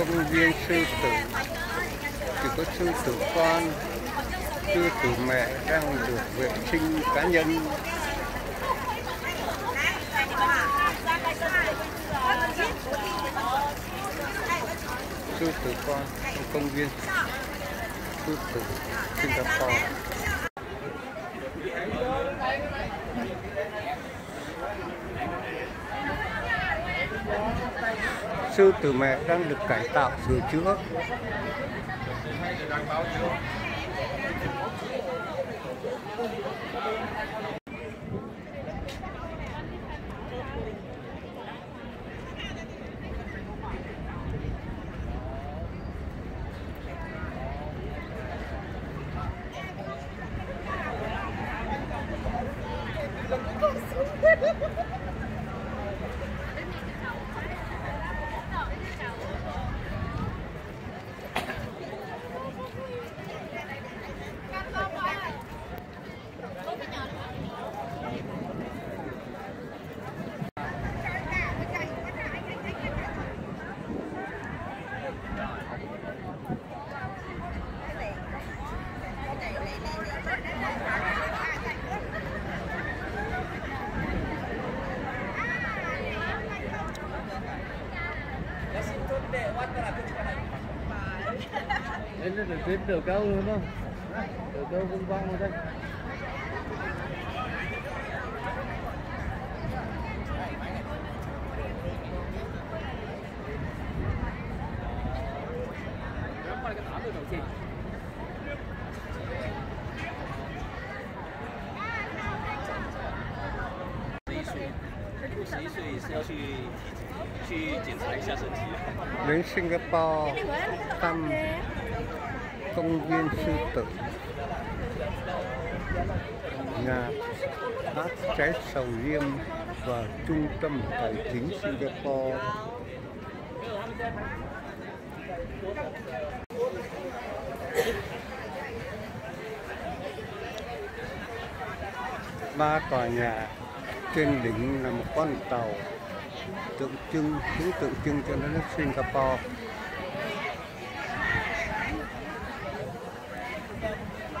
công viên sư tử. Chỉ có sư tử con, sư tử mẹ đang được vệ sinh cá nhân. Sư tử con, công viên sư tử Singapore sư tử mẹ đang được cải tạo sửa chữa. Đến là tuyến đường cao luôn không? Đường cao vung quang rồi đây. Đến Singapore, thăm công viên sư tử. Nhà hát trái sầu riêng và trung tâm tài chính Singapore. Ba tòa nhà trên đỉnh là một con tàu tượng trưng cũng tượng trưng cho đất nước Singapore.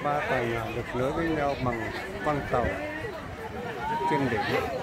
Ba tòa nhà được nối với nhau bằng con tàu trên đỉnh.